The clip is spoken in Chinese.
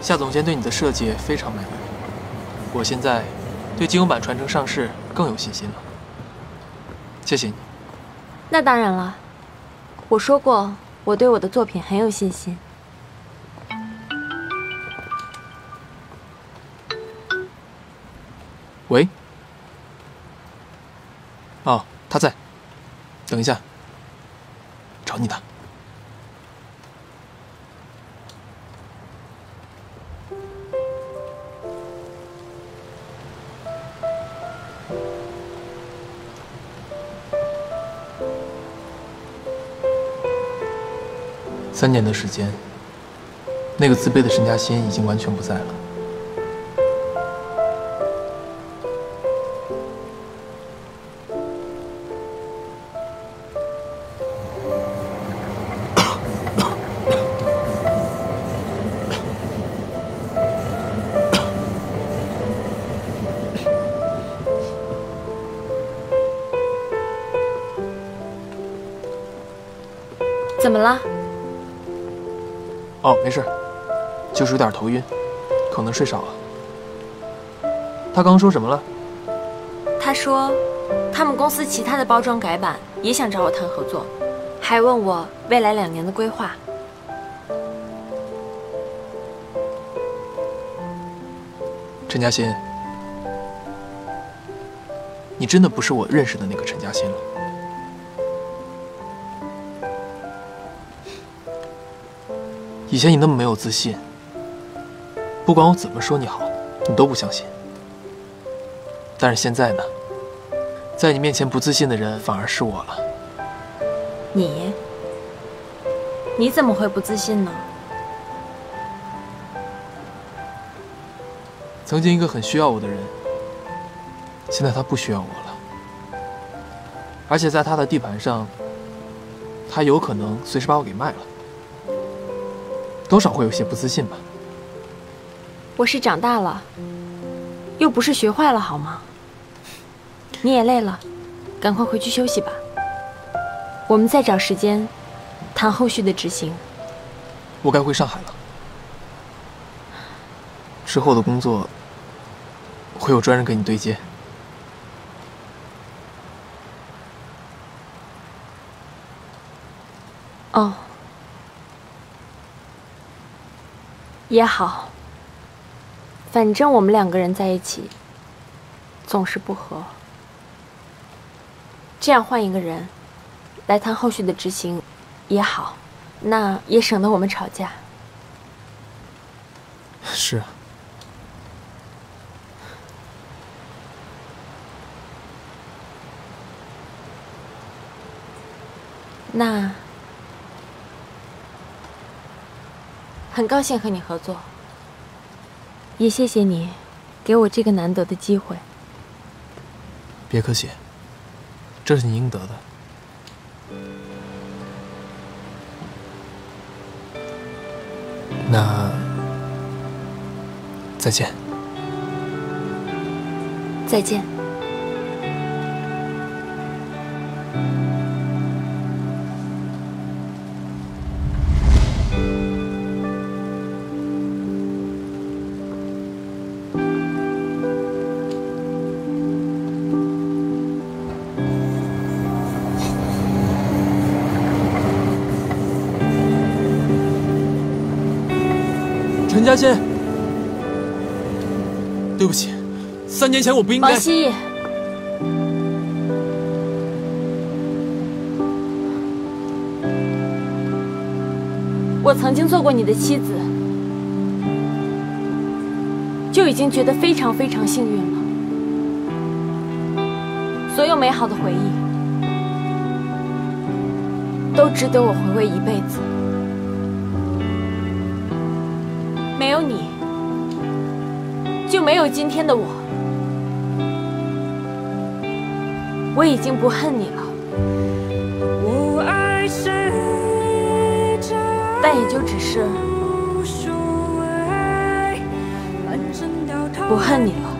夏总监对你的设计非常满意，我现在对金庸版传承上市更有信心了。谢谢你。那当然了，我说过我对我的作品很有信心。喂。哦，他在。等一下，找你的。三年的时间，那个自卑的陈嘉欣已经完全不在了。怎么了？哦，没事，就是有点头晕，可能睡少了。他刚刚说什么了？他说，他们公司其他的包装改版也想找我谈合作，还问我未来两年的规划。陈嘉欣，你真的不是我认识的那个陈嘉欣了。以前你那么没有自信，不管我怎么说你好，你都不相信。但是现在呢，在你面前不自信的人反而是我了。你？你怎么会不自信呢？曾经一个很需要我的人，现在他不需要我了，而且在他的地盘上，他有可能随时把我给卖了。多少会有些不自信吧。我是长大了，又不是学坏了，好吗？你也累了，赶快回去休息吧。我们再找时间谈后续的执行。我该回上海了，之后的工作会有专人给你对接。哦。也好，反正我们两个人在一起总是不和，这样换一个人来谈后续的执行也好，那也省得我们吵架。是啊，那。很高兴和你合作，也谢谢你给我这个难得的机会。别客气，这是你应得的。那再见。再见。嘉欣，对不起，三年前我不应该。王希，我曾经做过你的妻子，就已经觉得非常非常幸运了。所有美好的回忆，都值得我回味一辈子。没有你，就没有今天的我。我已经不恨你了，但也就只是不恨你了。